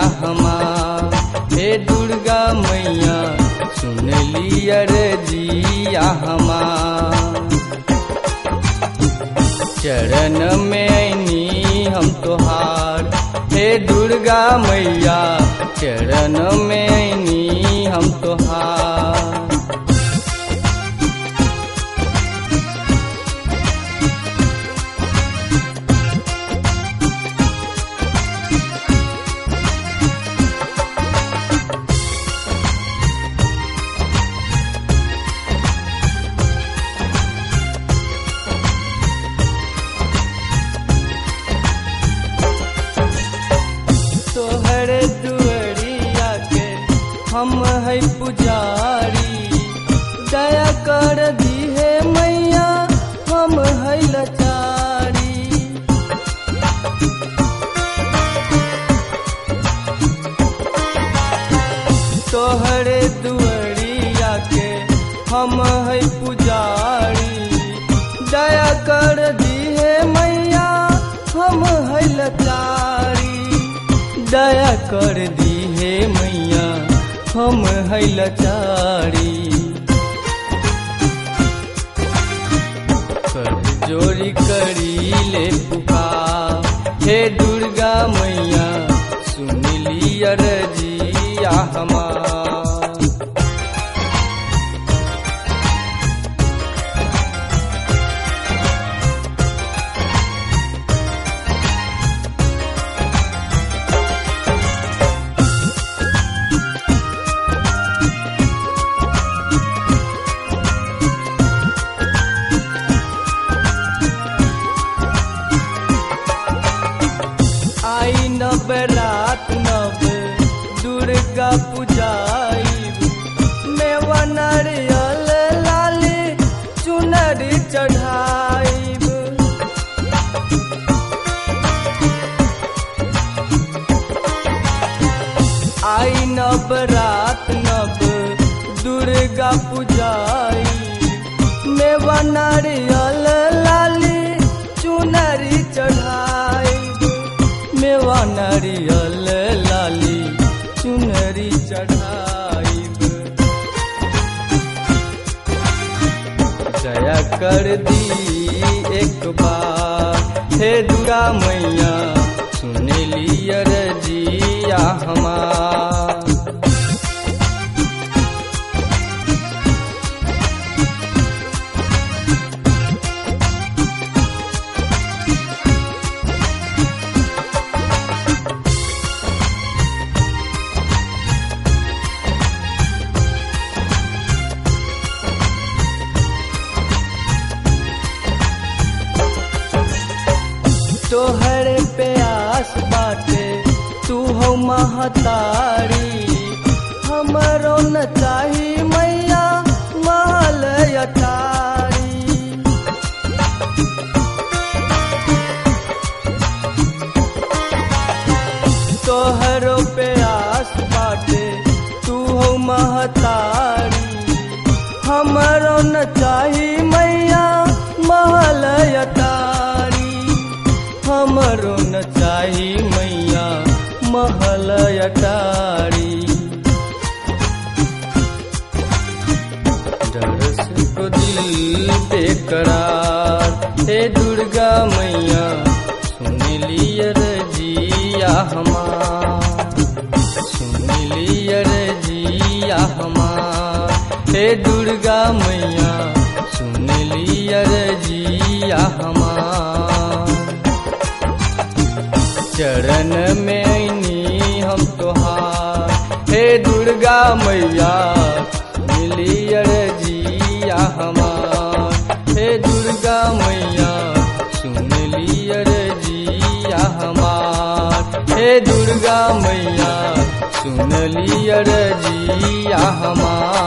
मैया हमार। हे दुर्गा मैया, सुन लिया रे जिया हमार। चरण में ऐनी हम तोहार। हे दुर्गा मैया, चरण में ऐनी हम तोहार। हम है पुजारी। दया कर दी है मैया, हम है लचारी तोहरे दुअरिया के हम है पुजारी। दया कर दी है मैया, हम है लचारी दया कर दी है हम है लचारी। चोरी करी ले पुकार। हे दुर्गा मैया चढ़ाईब आई नव रात नव दुर्गा पूजाई मेवा नारियल कर दी एक बार। हे दुर्गा मैया सुन लिया रजिया हमार। महतारी, हमरो न चाही मैया महल अटारी। तोहरो प्यास बाटे तू हो महतारी, हमरो न चाही मैया महल अटारी। हमरो न चाही मैया महल अटारी। डर से को दिल बेकरार हे दुर्गा मैया, सुन लिया रजिया हमार। सुन लिया रजिया हमार। हे दुर्गा मैया, सुन लिया रजिया हमार। चरण में ऐनी हे दुर्गा मैया मिलियर जिया हमार। हे दुर्गा मैया, सुन लियर जिया हमार। हे दुर्गा मैया, सुन लियर जिया हमार।